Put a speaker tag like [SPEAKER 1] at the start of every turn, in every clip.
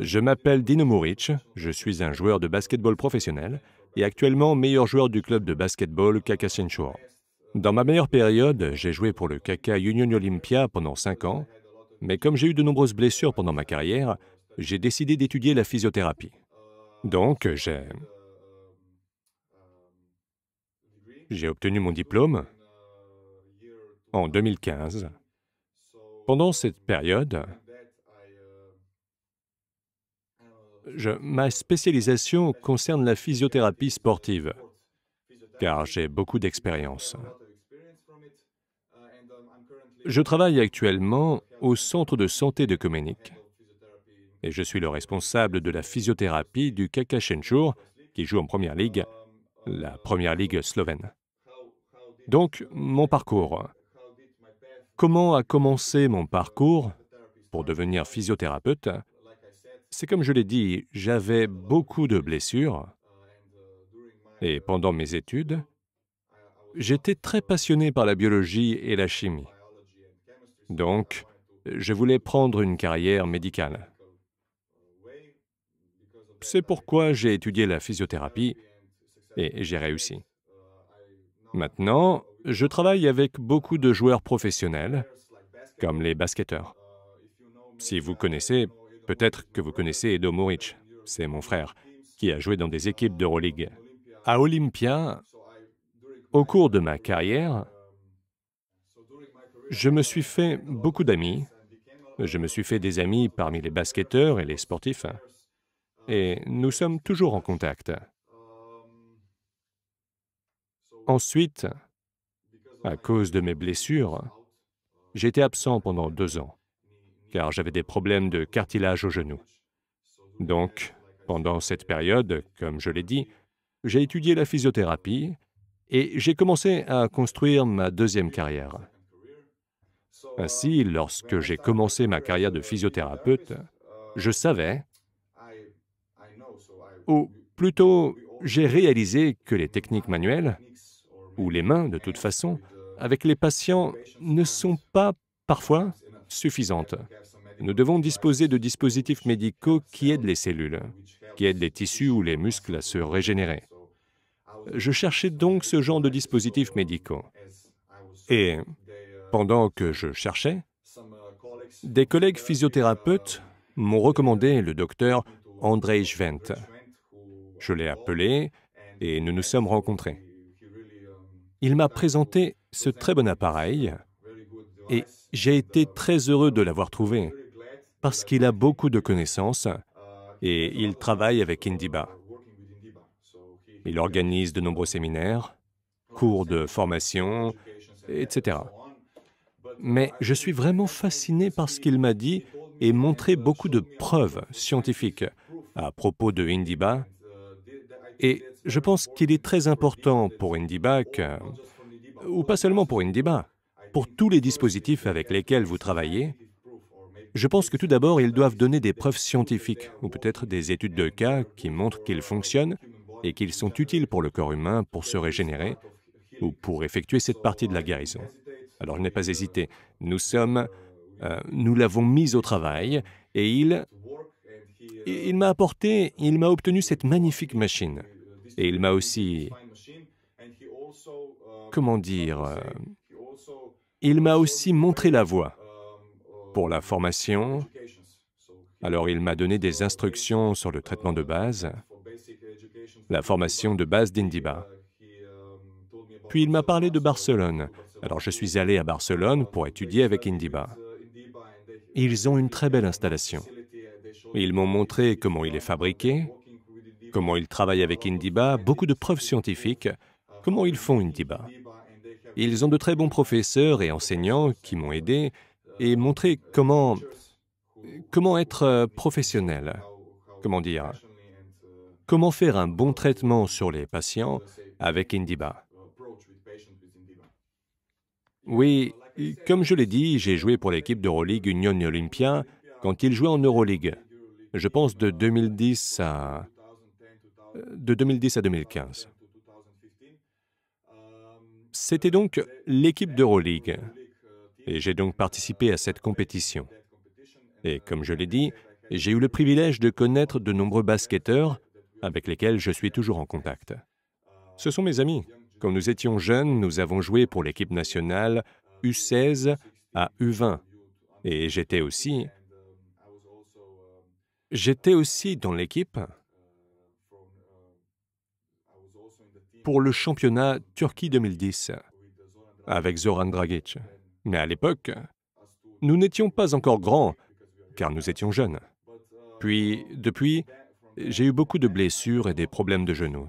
[SPEAKER 1] Je m'appelle Dino Muric, je suis un joueur de basketball professionnel et actuellement meilleur joueur du club de basketball Shore. Dans ma meilleure période, j'ai joué pour le Kaka Union Olympia pendant 5 ans, mais comme j'ai eu de nombreuses blessures pendant ma carrière, j'ai décidé d'étudier la physiothérapie. Donc, j'ai... J'ai obtenu mon diplôme en 2015. Pendant cette période, ma spécialisation concerne la physiothérapie sportive, car j'ai beaucoup d'expérience. Je travaille actuellement au centre de santé de Komenik et je suis le responsable de la physiothérapie du Kaka Šenčur, qui joue en première ligue, la première ligue slovène. Donc, mon parcours. Comment a commencé mon parcours pour devenir physiothérapeute? C'est comme je l'ai dit, j'avais beaucoup de blessures et pendant mes études, j'étais très passionné par la biologie et la chimie. Donc, je voulais prendre une carrière médicale. C'est pourquoi j'ai étudié la physiothérapie et j'ai réussi. Maintenant, je travaille avec beaucoup de joueurs professionnels, comme les basketteurs. Si vous connaissez, Peut-être que vous connaissez Edo Muric, c'est mon frère, qui a joué dans des équipes d'Euroleague. À Olympia, au cours de ma carrière, je me suis fait beaucoup d'amis. Je me suis fait des amis parmi les basketteurs et les sportifs. Et nous sommes toujours en contact. Ensuite, à cause de mes blessures, j'étais absent pendant deux ans car j'avais des problèmes de cartilage au genou. Donc, pendant cette période, comme je l'ai dit, j'ai étudié la physiothérapie et j'ai commencé à construire ma deuxième carrière. Ainsi, lorsque j'ai commencé ma carrière de physiothérapeute, je savais, ou plutôt j'ai réalisé que les techniques manuelles, ou les mains de toute façon, avec les patients ne sont pas parfois suffisantes. Nous devons disposer de dispositifs médicaux qui aident les cellules, qui aident les tissus ou les muscles à se régénérer. Je cherchais donc ce genre de dispositifs médicaux. Et pendant que je cherchais, des collègues physiothérapeutes m'ont recommandé le docteur Andrei Schwendt. Je l'ai appelé et nous nous sommes rencontrés. Il m'a présenté ce très bon appareil et j'ai été très heureux de l'avoir trouvé parce qu'il a beaucoup de connaissances et il travaille avec Indiba. Il organise de nombreux séminaires, cours de formation, etc. Mais je suis vraiment fasciné par ce qu'il m'a dit et montré beaucoup de preuves scientifiques à propos de Indiba. Et je pense qu'il est très important pour Indiba, ou pas seulement pour Indiba, pour tous les dispositifs avec lesquels vous travaillez, je pense que tout d'abord, ils doivent donner des preuves scientifiques, ou peut-être des études de cas qui montrent qu'ils fonctionnent et qu'ils sont utiles pour le corps humain pour se régénérer ou pour effectuer cette partie de la guérison. Alors je n'ai pas hésité. Nous sommes, euh, nous l'avons mis au travail et il, m'a apporté, il m'a obtenu cette magnifique machine. Et il m'a aussi, comment dire, euh, il m'a aussi montré la voie pour la formation. Alors il m'a donné des instructions sur le traitement de base, la formation de base d'Indiba. Puis il m'a parlé de Barcelone. Alors je suis allé à Barcelone pour étudier avec Indiba. Ils ont une très belle installation. Ils m'ont montré comment il est fabriqué, comment ils travaillent avec Indiba, beaucoup de preuves scientifiques, comment ils font Indiba. Ils ont de très bons professeurs et enseignants qui m'ont aidé et montré comment, comment être euh, professionnel, comment dire, comment faire un bon traitement sur les patients avec Indiba. Oui, comme je l'ai dit, j'ai joué pour l'équipe d'Euroleague Union Olympia quand il jouait en Euroleague. Je pense de 2010 à de 2010 à 2015. C'était donc l'équipe d'Euroleague. Et j'ai donc participé à cette compétition. Et comme je l'ai dit, J'ai eu le privilège de connaître de nombreux basketteurs avec lesquels je suis toujours en contact. Ce sont mes amis. Quand nous étions jeunes, nous avons joué pour l'équipe nationale U16 à U20. Et j'étais aussi... J'étais aussi dans l'équipe pour le championnat Turquie 2010 avec Zoran Dragic. Mais à l'époque, nous n'étions pas encore grands, car nous étions jeunes. Puis, depuis, j'ai eu beaucoup de blessures et des problèmes de genoux.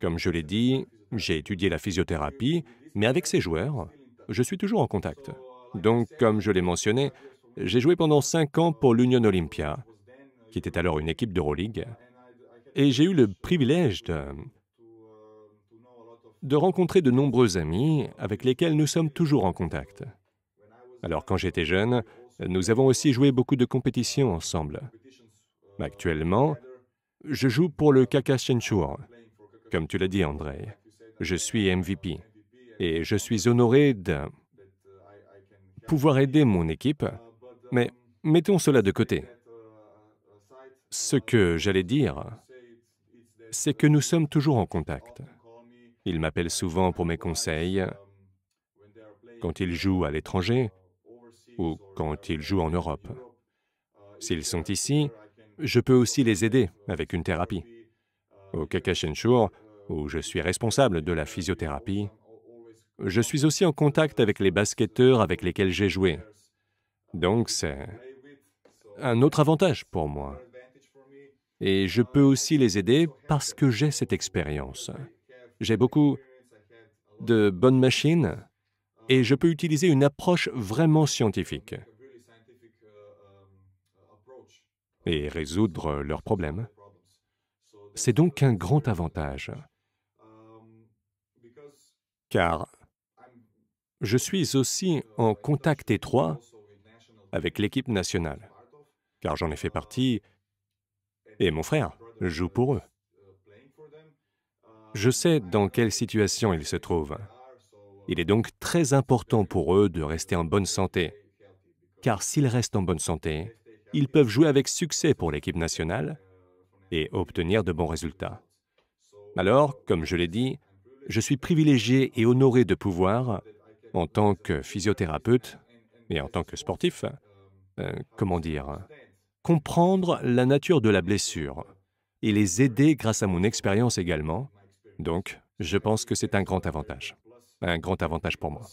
[SPEAKER 1] Comme je l'ai dit, j'ai étudié la physiothérapie, mais avec ces joueurs, je suis toujours en contact. Donc, comme je l'ai mentionné, j'ai joué pendant cinq ans pour l'Union Olympia, qui était alors une équipe d'Euroleague, et j'ai eu le privilège de, rencontrer de nombreux amis avec lesquels nous sommes toujours en contact. Alors quand j'étais jeune, nous avons aussi joué beaucoup de compétitions ensemble. Actuellement, je joue pour le Kaka Shenchur, comme tu l'as dit, André. Je suis MVP et je suis honoré de pouvoir aider mon équipe, mais mettons cela de côté. Ce que j'allais dire, c'est que nous sommes toujours en contact. Il m'appelle souvent pour mes conseils quand ils jouent à l'étranger ou quand ils jouent en Europe. S'ils sont ici, je peux aussi les aider avec une thérapie. Au Kakashenshur, où je suis responsable de la physiothérapie, je suis aussi en contact avec les basketteurs avec lesquels j'ai joué. Donc c'est un autre avantage pour moi. Et je peux aussi les aider parce que j'ai cette expérience. J'ai beaucoup de bonnes machines et je peux utiliser une approche vraiment scientifique et résoudre leurs problèmes. C'est donc un grand avantage, car je suis aussi en contact étroit avec l'équipe nationale, car j'en ai fait partie, et mon frère joue pour eux. Je sais dans quelle situation ils se trouvent. Il est donc très important pour eux de rester en bonne santé, car s'ils restent en bonne santé, ils peuvent jouer avec succès pour l'équipe nationale et obtenir de bons résultats. Alors, comme je l'ai dit, je suis privilégié et honoré de pouvoir, en tant que physiothérapeute et en tant que sportif, euh, comment dire, comprendre la nature de la blessure et les aider grâce à mon expérience également. Donc, je pense que c'est un grand avantage un grand avantage pour moi.